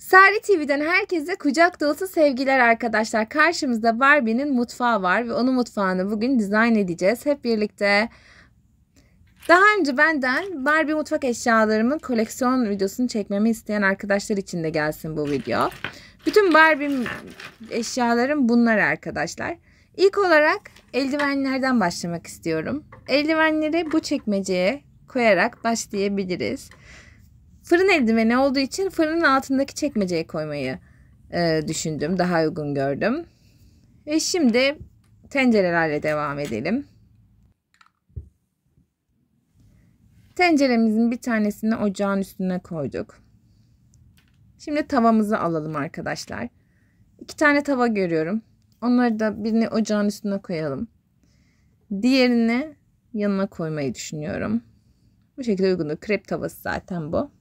Sari TV'den herkese kucak dolusu sevgiler arkadaşlar. Karşımızda Barbie'nin mutfağı var ve onun mutfağını bugün dizayn edeceğiz hep birlikte. Daha önce benden Barbie mutfak eşyalarımın koleksiyon videosunu çekmemi isteyen arkadaşlar için de gelsin bu video. Bütün Barbie eşyalarım bunlar arkadaşlar. İlk olarak eldivenlerden başlamak istiyorum. Eldivenleri bu çekmeceye koyarak başlayabiliriz. Fırın eldiveni olduğu için fırının altındaki çekmeceye koymayı e, düşündüm. Daha uygun gördüm. Ve şimdi tencerelerle devam edelim. Tenceremizin bir tanesini ocağın üstüne koyduk. Şimdi tavamızı alalım arkadaşlar. İki tane tava görüyorum. Onları da birini ocağın üstüne koyalım. Diğerini yanına koymayı düşünüyorum. Bu şekilde uygundur. Krep tavası zaten bu.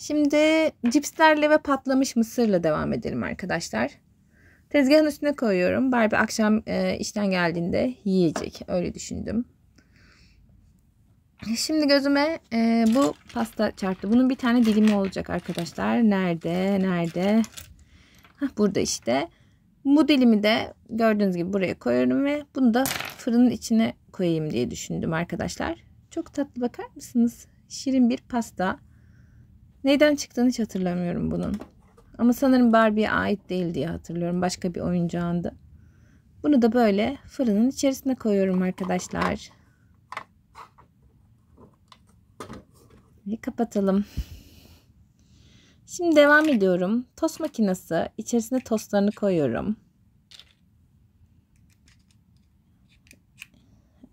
Şimdi cipslerle ve patlamış mısırla devam edelim arkadaşlar. Tezgahın üstüne koyuyorum. Barbie akşam e, işten geldiğinde yiyecek. Öyle düşündüm. Şimdi gözüme e, bu pasta çarptı. Bunun bir tane dilimi olacak arkadaşlar. Nerede? Nerede? Heh, burada işte. Bu dilimi de gördüğünüz gibi buraya koyuyorum ve bunu da fırının içine koyayım diye düşündüm arkadaşlar. Çok tatlı bakar mısınız? Şirin bir pasta. Neyden çıktığını hiç hatırlamıyorum bunun. Ama sanırım Barbie'ye ait değil diye hatırlıyorum. Başka bir oyuncağındı. Bunu da böyle fırının içerisine koyuyorum arkadaşlar. Ve kapatalım. Şimdi devam ediyorum. Tost makinesi. İçerisine tostlarını koyuyorum.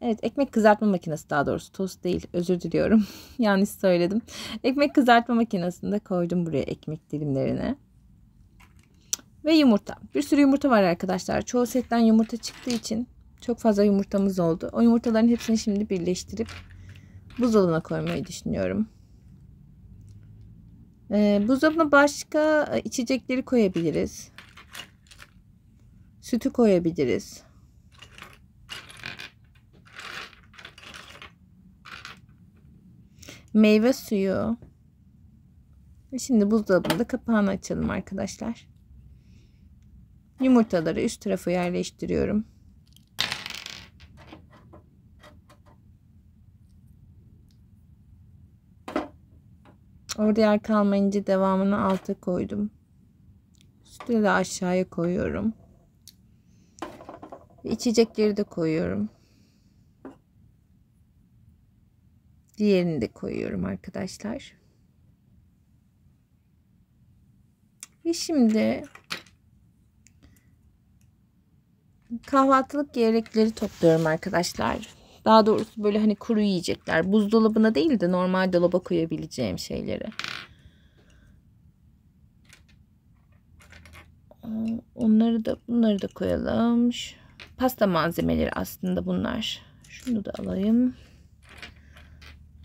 Evet ekmek kızartma makinesi daha doğrusu tost değil özür diliyorum yanlış söyledim. Ekmek kızartma makinesinde koydum buraya ekmek dilimlerini. Ve yumurta. Bir sürü yumurta var arkadaşlar. Çoğu setten yumurta çıktığı için çok fazla yumurtamız oldu. O yumurtaların hepsini şimdi birleştirip buzdolabına koymayı düşünüyorum. Ee, buzdolabına başka e, içecekleri koyabiliriz. Sütü koyabiliriz. Meyve suyu. Şimdi buzdolabında kapağını açalım arkadaşlar. Yumurtaları üst tarafa yerleştiriyorum. Orada yer kalmayınca devamını alta koydum. Sütü de aşağıya koyuyorum. İçecekleri de koyuyorum. Diğerini de koyuyorum arkadaşlar. Ve şimdi kahvaltılık gerekleri topluyorum arkadaşlar. Daha doğrusu böyle hani kuru yiyecekler. Buzdolabına değil de normal dolaba koyabileceğim şeyleri. Onları da bunları da koyalım. Pasta malzemeleri aslında bunlar. Şunu da alayım.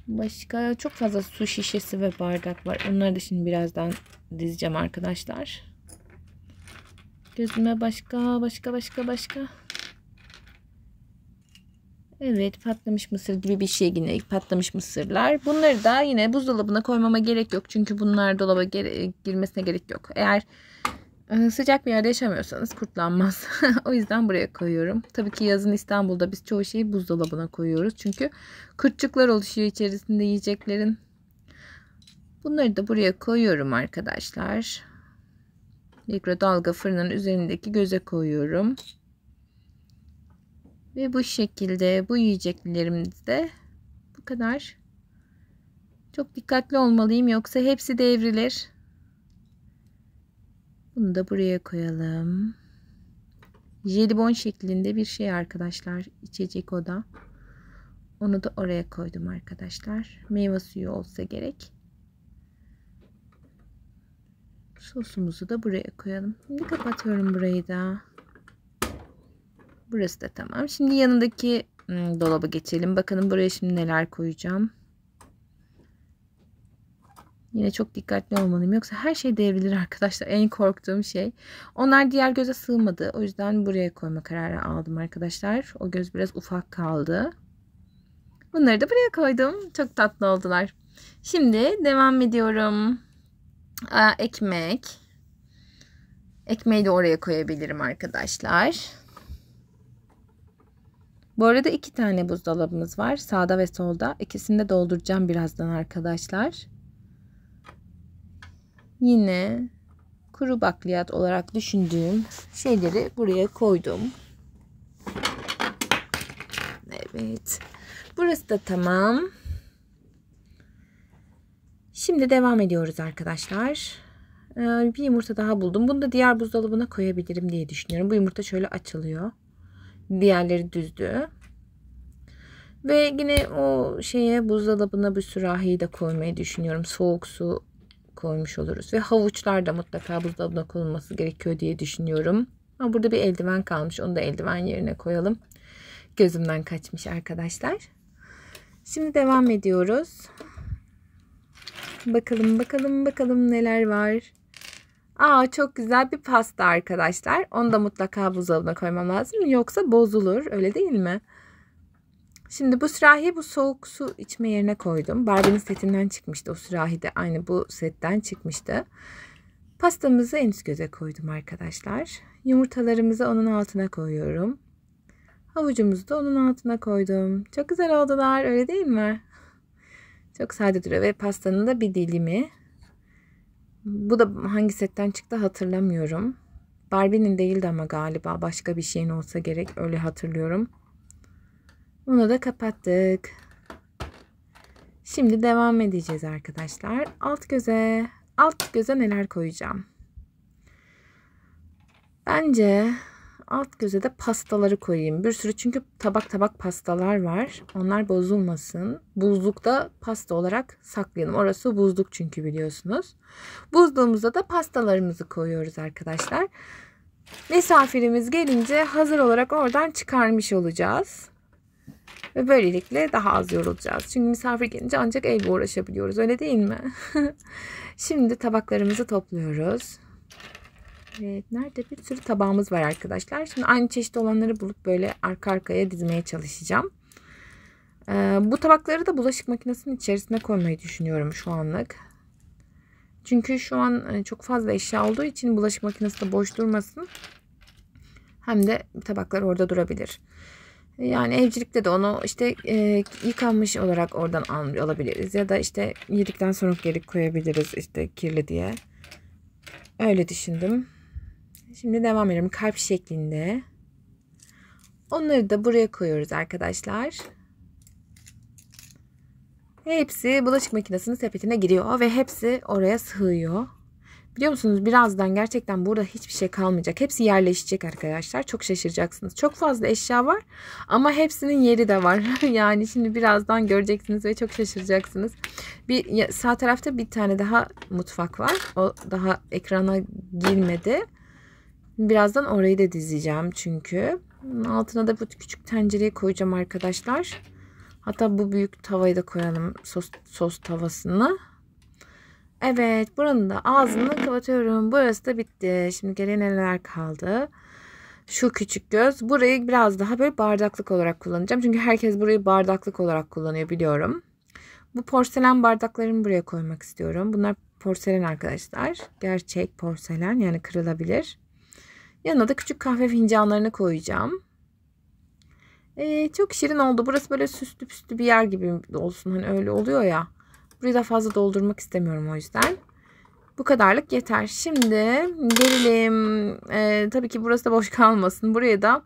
Başka çok fazla su şişesi ve bardak var. Onları da şimdi birazdan dizeceğim arkadaşlar. Gözüme başka başka başka başka. Evet patlamış mısır gibi bir şey yine patlamış mısırlar. Bunları da yine buzdolabına koymama gerek yok. Çünkü bunlar dolaba girmesine gerek yok. Eğer sıcak bir yerde yaşamıyorsanız kurtlanmaz. o yüzden buraya koyuyorum. Tabii ki yazın İstanbul'da biz çoğu şeyi buzdolabına koyuyoruz. Çünkü kurtçuklar oluşuyor içerisinde yiyeceklerin. Bunları da buraya koyuyorum arkadaşlar. Mikrodalga fırının üzerindeki göze koyuyorum. Ve bu şekilde bu yiyeceklerimizde bu kadar. Çok dikkatli olmalıyım yoksa hepsi devrilir. Bunu da buraya koyalım. Jelibon şeklinde bir şey arkadaşlar. içecek o da. Onu da oraya koydum arkadaşlar. Meyve suyu olsa gerek. Sosumuzu da buraya koyalım. Şimdi kapatıyorum burayı da. Burası da tamam. Şimdi yanındaki hmm, dolaba geçelim. Bakalım buraya şimdi neler koyacağım. Yine çok dikkatli olmalıyım. Yoksa her şey devrilir arkadaşlar. En korktuğum şey. Onlar diğer göze sığmadı. O yüzden buraya koyma kararı aldım arkadaşlar. O göz biraz ufak kaldı. Bunları da buraya koydum. Çok tatlı oldular. Şimdi devam ediyorum. ekmek. Ekmeği de oraya koyabilirim arkadaşlar. Bu arada iki tane buzdolabımız var. Sağda ve solda. İkisini de dolduracağım birazdan arkadaşlar. Yine kuru bakliyat olarak düşündüğüm şeyleri buraya koydum. Evet. Burası da tamam. Şimdi devam ediyoruz arkadaşlar. Ee, bir yumurta daha buldum. Bunu da diğer buzdolabına koyabilirim diye düşünüyorum. Bu yumurta şöyle açılıyor. Diğerleri düzdü. Ve yine o şeye buzdolabına bir sürahiyi de koymayı düşünüyorum. Soğuk su koymuş oluruz. Ve havuçlar da mutlaka buzdolabına konulması gerekiyor diye düşünüyorum. Ama burada bir eldiven kalmış. Onu da eldiven yerine koyalım. Gözümden kaçmış arkadaşlar. Şimdi devam ediyoruz. Bakalım bakalım bakalım neler var. Aa çok güzel bir pasta arkadaşlar. Onu da mutlaka buzdolabına koymam lazım. Yoksa bozulur. Öyle değil mi? Şimdi bu sürahi bu soğuk su içme yerine koydum. Barbie'nin setinden çıkmıştı. O sürahi de aynı bu setten çıkmıştı. Pastamızı en üst göze koydum arkadaşlar. Yumurtalarımızı onun altına koyuyorum. Havucumuzu da onun altına koydum. Çok güzel oldular öyle değil mi? Çok sade duruyor ve pastanın da bir dilimi. Bu da hangi setten çıktı hatırlamıyorum. Barbie'nin değildi ama galiba başka bir şeyin olsa gerek öyle hatırlıyorum. Bunu da kapattık. Şimdi devam edeceğiz arkadaşlar. Alt göze, alt göze neler koyacağım? Bence alt göze de pastaları koyayım. Bir sürü çünkü tabak tabak pastalar var. Onlar bozulmasın. Buzlukta pasta olarak saklayalım. Orası buzluk çünkü biliyorsunuz. Buzluğumuza da pastalarımızı koyuyoruz arkadaşlar. Misafirimiz gelince hazır olarak oradan çıkarmış olacağız. Ve böylelikle daha az yorulacağız. Çünkü misafir gelince ancak elle uğraşabiliyoruz. Öyle değil mi? Şimdi tabaklarımızı topluyoruz. Evet, nerede bir sürü tabağımız var arkadaşlar. Şimdi aynı çeşit olanları bulup böyle arka arkaya dizmeye çalışacağım. Ee, bu tabakları da bulaşık makinesinin içerisine koymayı düşünüyorum şu anlık. Çünkü şu an e, çok fazla eşya olduğu için bulaşık makinesi de boş durmasın. Hem de tabaklar orada durabilir. Yani evcilikte de onu işte e, yıkanmış olarak oradan al, alabiliriz. Ya da işte yedikten sonra geri koyabiliriz işte kirli diye. Öyle düşündüm. Şimdi devam edelim. Kalp şeklinde. Onları da buraya koyuyoruz arkadaşlar. Hepsi bulaşık makinesinin sepetine giriyor ve hepsi oraya sığıyor. Biliyor musunuz birazdan gerçekten burada hiçbir şey kalmayacak. Hepsi yerleşecek arkadaşlar. Çok şaşıracaksınız. Çok fazla eşya var ama hepsinin yeri de var. yani şimdi birazdan göreceksiniz ve çok şaşıracaksınız. Bir sağ tarafta bir tane daha mutfak var. O daha ekrana girmedi. Birazdan orayı da dizeceğim çünkü. Altına da bu küçük tencereyi koyacağım arkadaşlar. Hatta bu büyük tavayı da koyalım. Sos, sos tavasını. Evet buranın da ağzını kapatıyorum. Burası da bitti. Şimdi geriye neler kaldı? Şu küçük göz. Burayı biraz daha böyle bardaklık olarak kullanacağım. Çünkü herkes burayı bardaklık olarak kullanıyor biliyorum. Bu porselen bardaklarımı buraya koymak istiyorum. Bunlar porselen arkadaşlar. Gerçek porselen yani kırılabilir. Yanına da küçük kahve fincanlarını koyacağım. Ee, çok şirin oldu. Burası böyle süslü püslü bir yer gibi olsun. Hani öyle oluyor ya. Burayı da fazla doldurmak istemiyorum o yüzden. Bu kadarlık yeter. Şimdi gelelim. Ee, tabii ki burası da boş kalmasın. Buraya da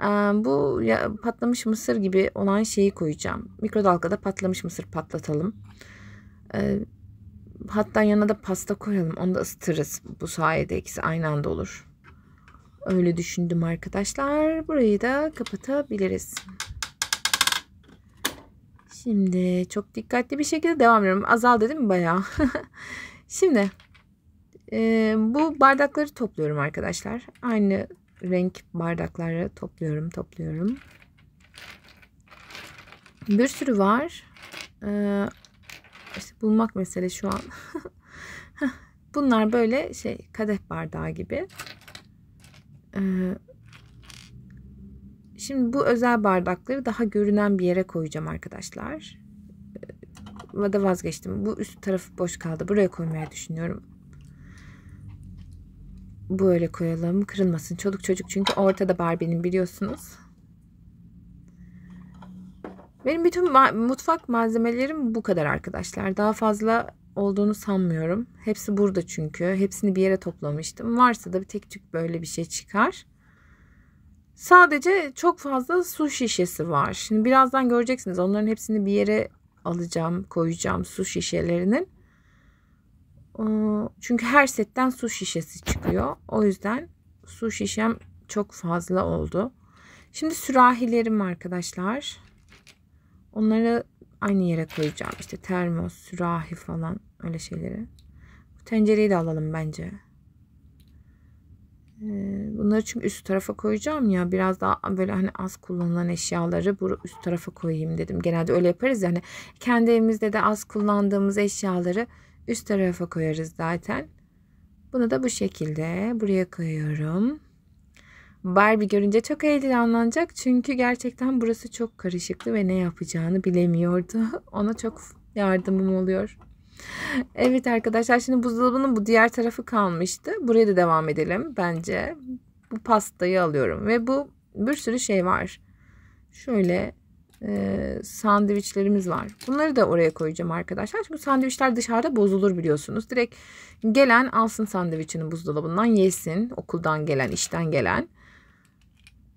e, bu ya, patlamış mısır gibi olan şeyi koyacağım. Mikrodalgada patlamış mısır patlatalım. Ee, hatta yanına da pasta koyalım. Onu da ısıtırız. Bu sayede ikisi aynı anda olur. Öyle düşündüm arkadaşlar. Burayı da kapatabiliriz. Şimdi çok dikkatli bir şekilde devam ediyorum. Azaldı değil mi bayağı? Şimdi e, bu bardakları topluyorum arkadaşlar. Aynı renk bardakları topluyorum topluyorum. Bir sürü var. Ee, işte bulmak mesele şu an. Bunlar böyle şey kadeh bardağı gibi. Ee, Şimdi bu özel bardakları daha görünen bir yere koyacağım arkadaşlar. Ve de vazgeçtim. Bu üst tarafı boş kaldı. Buraya koymaya düşünüyorum. böyle koyalım. Kırılmasın. Çoluk çocuk çünkü ortada Barbie'nin biliyorsunuz. Benim bütün mutfak malzemelerim bu kadar arkadaşlar. Daha fazla olduğunu sanmıyorum. Hepsi burada çünkü. Hepsini bir yere toplamıştım. Varsa da bir tek tük böyle bir şey çıkar. Sadece çok fazla su şişesi var. Şimdi birazdan göreceksiniz. Onların hepsini bir yere alacağım, koyacağım su şişelerinin. Çünkü her setten su şişesi çıkıyor. O yüzden su şişem çok fazla oldu. Şimdi sürahilerim arkadaşlar. Onları aynı yere koyacağım. İşte termos, sürahi falan öyle şeyleri. Tencereyi de alalım bence. Bunları çünkü üst tarafa koyacağım ya biraz daha böyle hani az kullanılan eşyaları bu üst tarafa koyayım dedim. Genelde öyle yaparız yani kendi evimizde de az kullandığımız eşyaları üst tarafa koyarız zaten. Bunu da bu şekilde buraya koyuyorum. Barbie görünce çok heyecanlanacak çünkü gerçekten burası çok karışıktı ve ne yapacağını bilemiyordu. Ona çok yardımım oluyor. Evet arkadaşlar şimdi buzdolabının bu diğer tarafı kalmıştı. Buraya da devam edelim bence. Bu pastayı alıyorum ve bu bir sürü şey var. Şöyle e, sandviçlerimiz var. Bunları da oraya koyacağım arkadaşlar. Çünkü sandviçler dışarıda bozulur biliyorsunuz. Direkt gelen alsın sandviçini buzdolabından yesin. Okuldan gelen, işten gelen.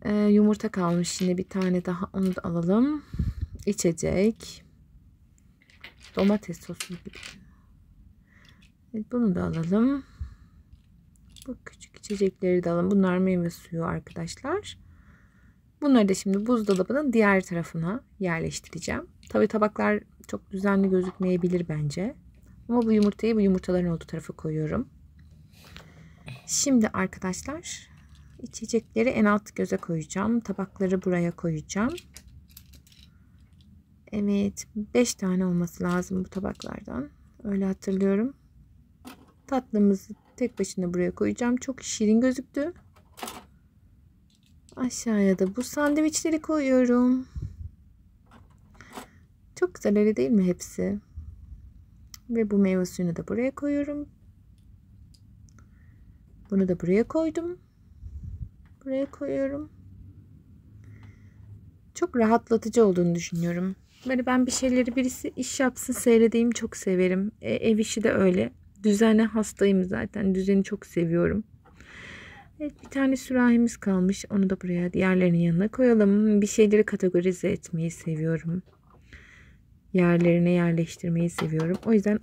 E, yumurta kalmış şimdi bir tane daha onu da alalım. İçecek. Domates sosu gibi. Evet, bunu da alalım. Bu küçük içecekleri de alalım. Bunlar meyve suyu arkadaşlar. Bunları da şimdi buzdolabının diğer tarafına yerleştireceğim. Tabi tabaklar çok düzenli gözükmeyebilir bence. Ama bu yumurtayı bu yumurtaların olduğu tarafa koyuyorum. Şimdi arkadaşlar içecekleri en alt göze koyacağım. Tabakları buraya koyacağım. Evet 5 tane olması lazım bu tabaklardan. Öyle hatırlıyorum. Tatlımızı tek başına buraya koyacağım. Çok şirin gözüktü. Aşağıya da bu sandviçleri koyuyorum. Çok güzel öyle değil mi hepsi? Ve bu meyve suyunu da buraya koyuyorum. Bunu da buraya koydum. Buraya koyuyorum. Çok rahatlatıcı olduğunu düşünüyorum. Böyle ben bir şeyleri birisi iş yapsın seyredeyim çok severim. E, ev işi de öyle. Düzene hastayım zaten. Düzeni çok seviyorum. Evet bir tane sürahimiz kalmış. Onu da buraya diğerlerinin yanına koyalım. Bir şeyleri kategorize etmeyi seviyorum. Yerlerine yerleştirmeyi seviyorum. O yüzden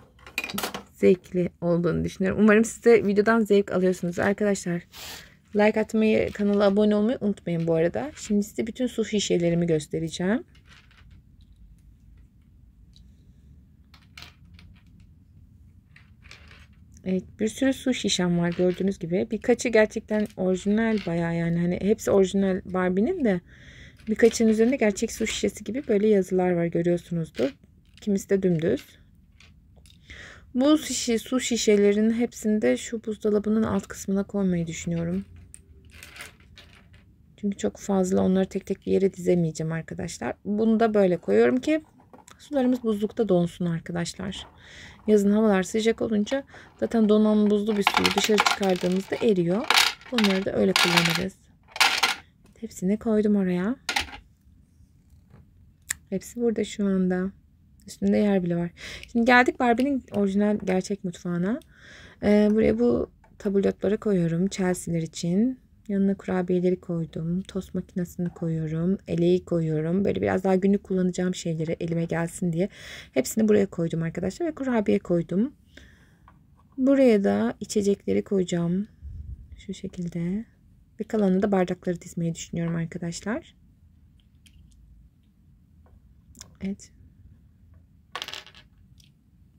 zevkli olduğunu düşünüyorum. Umarım siz de videodan zevk alıyorsunuz. Arkadaşlar like atmayı, kanala abone olmayı unutmayın bu arada. Şimdi size bütün su şişelerimi göstereceğim. Evet bir sürü su şişem var gördüğünüz gibi. Birkaçı gerçekten orijinal baya yani hani hepsi orijinal Barbie'nin de birkaçının üzerinde gerçek su şişesi gibi böyle yazılar var görüyorsunuzdur. Kimisi de dümdüz. Bu şişe, su şişelerinin hepsini de şu buzdolabının alt kısmına koymayı düşünüyorum. Çünkü çok fazla onları tek tek bir yere dizemeyeceğim arkadaşlar. Bunu da böyle koyuyorum ki sularımız buzlukta donsun arkadaşlar. Yazın havalar sıcak olunca zaten donan buzlu bir suyu dışarı çıkardığımızda eriyor. Bunları da öyle kullanırız. Hepsini koydum oraya. Hepsi burada şu anda. Üstünde yer bile var. Şimdi geldik Barbie'nin orijinal gerçek mutfağına. Ee, buraya bu tabulotları koyuyorum. Chelsea'ler için. Yanına kurabiyeleri koydum. Tost makinesini koyuyorum. Eleği koyuyorum. Böyle biraz daha günlük kullanacağım şeyleri elime gelsin diye. Hepsini buraya koydum arkadaşlar. Ve kurabiye koydum. Buraya da içecekleri koyacağım. Şu şekilde. Ve kalanını da bardakları dizmeyi düşünüyorum arkadaşlar. Evet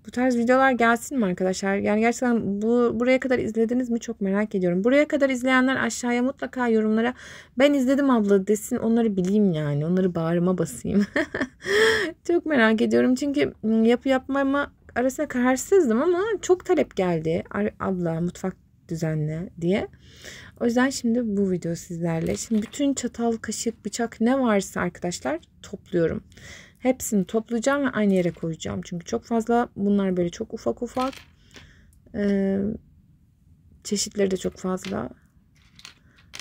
bu tarz videolar gelsin mi arkadaşlar? Yani gerçekten bu buraya kadar izlediniz mi çok merak ediyorum. Buraya kadar izleyenler aşağıya mutlaka yorumlara ben izledim abla desin onları bileyim yani. Onları bağrıma basayım. çok merak ediyorum çünkü yapı yapmama arasında kararsızdım ama çok talep geldi. Abla mutfak düzenle diye. O yüzden şimdi bu video sizlerle. Şimdi bütün çatal, kaşık, bıçak ne varsa arkadaşlar topluyorum. Hepsini toplayacağım ve aynı yere koyacağım. Çünkü çok fazla bunlar böyle çok ufak ufak. Ee, Çeşitleri de çok fazla.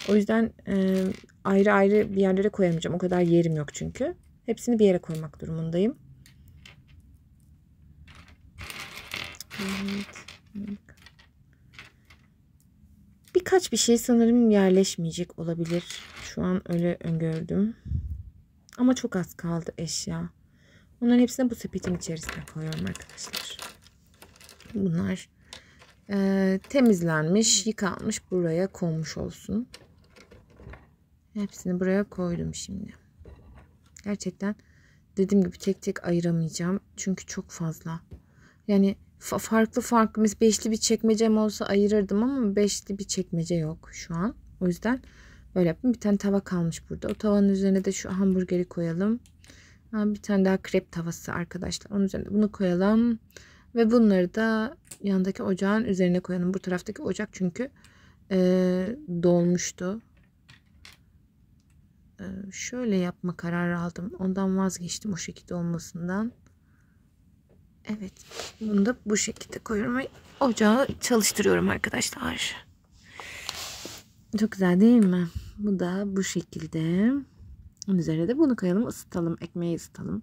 O yüzden e, ayrı ayrı bir yerlere koyamayacağım. O kadar yerim yok çünkü. Hepsini bir yere koymak durumundayım. Evet. Birkaç bir şey sanırım yerleşmeyecek olabilir. Şu an öyle öngördüm. Ama çok az kaldı eşya. Onların hepsini bu sepetin içerisine koyuyorum arkadaşlar. Bunlar e, temizlenmiş, yıkanmış buraya konmuş olsun. Hepsini buraya koydum şimdi. Gerçekten dediğim gibi tek tek ayıramayacağım. Çünkü çok fazla. Yani fa farklı farklı mesela beşli bir çekmecem olsa ayırırdım ama beşli bir çekmece yok şu an. O yüzden böyle yaptım. Bir tane tava kalmış burada. O tavanın üzerine de şu hamburgeri koyalım. Bir tane daha krep tavası arkadaşlar. Onun üzerine bunu koyalım. Ve bunları da yandaki ocağın üzerine koyalım. Bu taraftaki ocak çünkü e, dolmuştu. E, şöyle yapma kararı aldım. Ondan vazgeçtim o şekilde olmasından. Evet. Bunu da bu şekilde koyuyorum ve ocağı çalıştırıyorum arkadaşlar. Çok güzel değil mi? Bu da bu şekilde. Onun üzerine de bunu koyalım. ısıtalım. Ekmeği ısıtalım.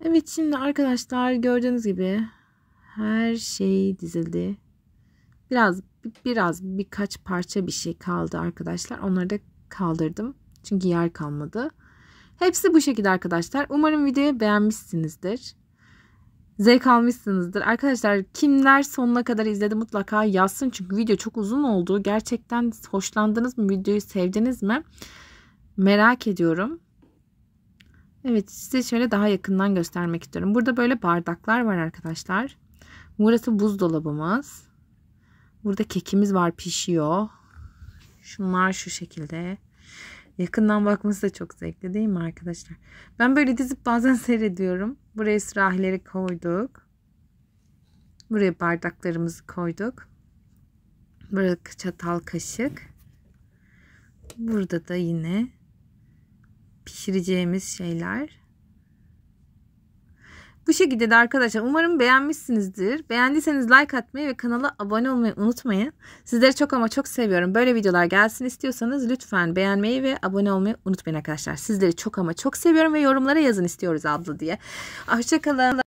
Evet şimdi arkadaşlar gördüğünüz gibi her şey dizildi. Biraz biraz birkaç parça bir şey kaldı arkadaşlar. Onları da kaldırdım. Çünkü yer kalmadı. Hepsi bu şekilde arkadaşlar. Umarım videoyu beğenmişsinizdir. Zevk almışsınızdır. Arkadaşlar kimler sonuna kadar izledi mutlaka yazsın. Çünkü video çok uzun oldu. Gerçekten hoşlandınız mı? Videoyu sevdiniz mi? Merak ediyorum. Evet size şöyle daha yakından göstermek istiyorum. Burada böyle bardaklar var arkadaşlar. Burası buzdolabımız. Burada kekimiz var pişiyor. Şunlar şu şekilde. Yakından bakması da çok zevkli değil mi arkadaşlar? Ben böyle dizip bazen seyrediyorum. Buraya sürahileri koyduk. Buraya bardaklarımızı koyduk. Burada çatal kaşık. Burada da yine pişireceğimiz şeyler. Bu şekilde de arkadaşlar umarım beğenmişsinizdir. Beğendiyseniz like atmayı ve kanala abone olmayı unutmayın. Sizleri çok ama çok seviyorum. Böyle videolar gelsin istiyorsanız lütfen beğenmeyi ve abone olmayı unutmayın arkadaşlar. Sizleri çok ama çok seviyorum ve yorumlara yazın istiyoruz abla diye. Hoşçakalın.